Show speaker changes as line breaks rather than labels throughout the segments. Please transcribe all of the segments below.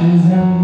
is in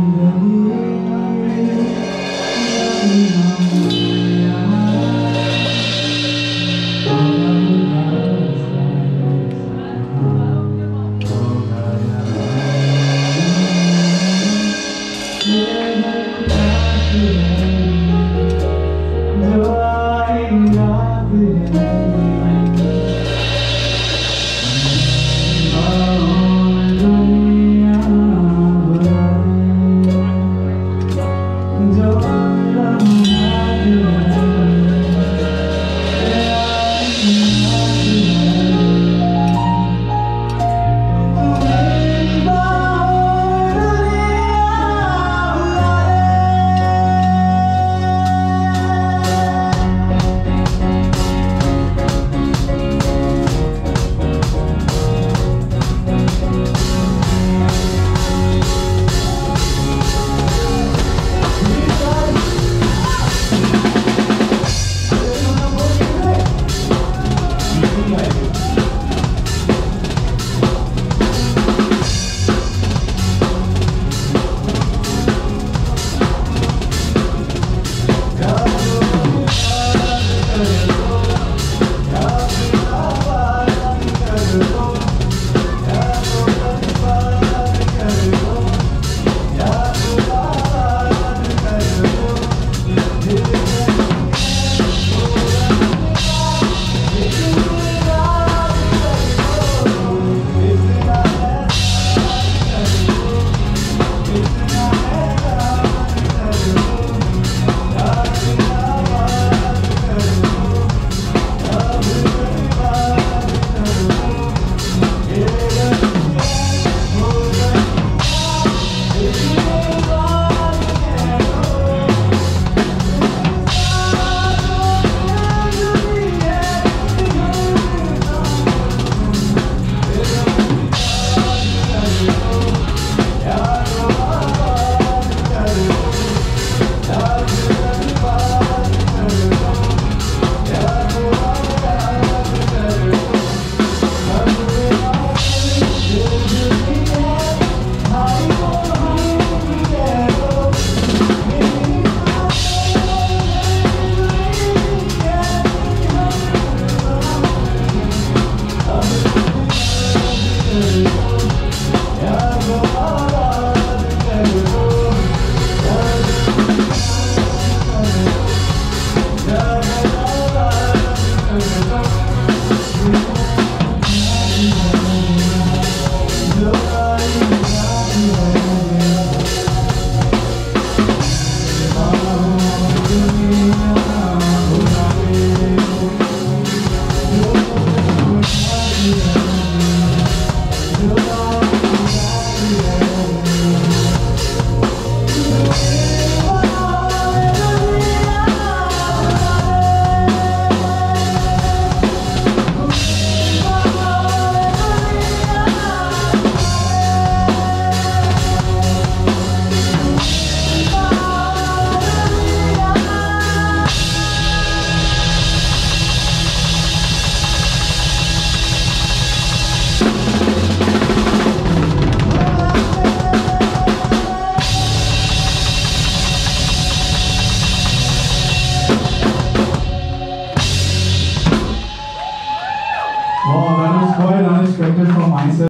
Oh,